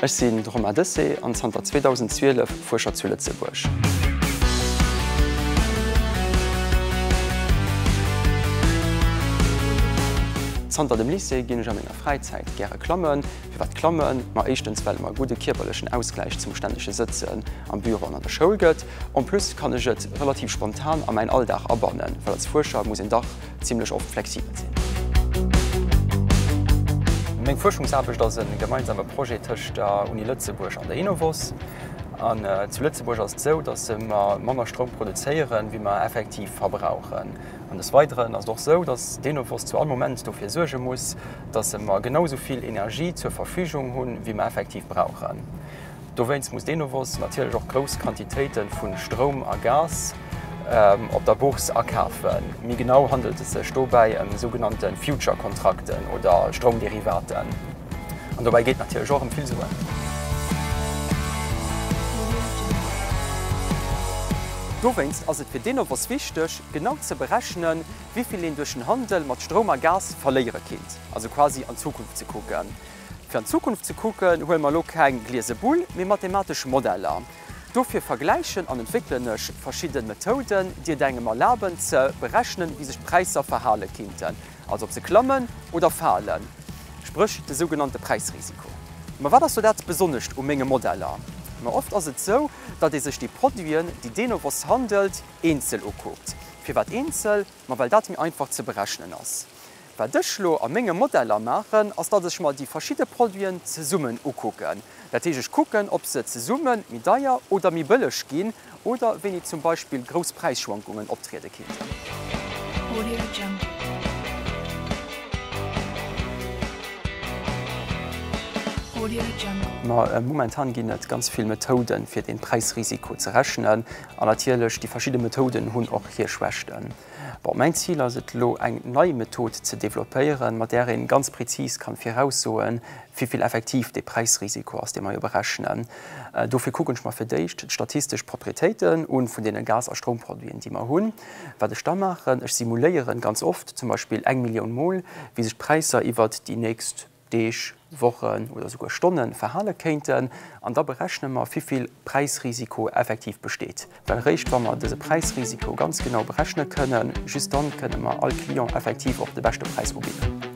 Ech sinn Romadesse an Santa 2012 Fuscher zu Lützeburg. Zter dem Lise ginn am enger Freizeit gre Klammen, fir wat Klammen, ma echtens well ma gute kiberlechen Ausgleich zum ständesche Sitzen am Büro an der Schul gëtt. Om pluss kann ich et relativ spontan an mein Alldach abbannen, weil als Forscher muss en Dach ziemlich oft flexibel sinn. Mg Forschungsarbeg dats een gemeinsame Projektcht der Uni Lützeburg an der Innovos. An äh, zu Lützeburg as zo, dat se ma Manner Strom produzéieren, wie man effektiv verbrauchen. An des Weiteren ass doch so, dats den vos zu allem moment dofir suge muss, dat se ma genauso viel Energie zur Verfügung hunn, wie man effektiv brauchen. Do wennns muss den vos natürlich auch Großquantitäten vun Strom a Gas ähm, op der Buchs erkafen. Mi genau handelt es sech bei en sogenannten Futurekontrakten oder Stromderivaten. Und dabei geht natürlich auch um viel Suen. Du wennst as et fir Dinner was wichtech genau ze berechnen, wieviel en duchen Handel mat Stromer Gas verleiere kind, also quasi an Zukunft zu gucken. Fi an Zukunft zu gucken, huel man lo kein Glisebull mé mathematisch Modeller. Dofir vergleichen an entwicklennech verschieden Methoden, die degem erlaubben ze berechnen, wie sech Preiser verhale kindten, als ob ze klammen oder fallen. Sprch de sogenannte Preisrisiko. Ma war das so dat besonnecht um menge Modeller. Ma oft as et so, dat e sech die Produien, die den wass handelt, eenzel okuckt. Fi wat eenzel, ma weil dat mir einfach ze berechnen ass. Wer Dëchlo a menge Modeller machen, ass dat sech mal die verschiedene Produien ze summen ukucken. Dat teech kucken, ob se ze summen, mi oder mi bëllech gin oder wenn ich zum Beispiel Großpreisschwankungen optrede kind. Audio Jump. Ma äh, momentan ginn net ganz viel Methoden fir den Preisrisiko ze rächnen, an natierlech die verschiedene Methoden hunn och hier schwächten. Ba mein Ziel as et lo eng neue Methode ze developéieren, mat der en ganz präzis kann firaussoen, wieviel effektiv de Preisrisiko aus dem man überrechnen. Äh, Dofir kucken ma firdeicht statistisch Proprietäten und vun denen Gas- a Stromproduien, die man hunn, wat de Stamm machen, simuléieren ganz oft zum Beispiel eng Millioun Mol, wie sech Preiser iwwer die nächst Deeg Wochen oder sogar Stunden verhalle kenten, an da berechnen man wieviel Preisrisiko effektiv besteht. Weil recht wann man diese Preisrisiko ganz genau berechnen können, just dann können man all Klion effektiv auf den beste Preis probieren.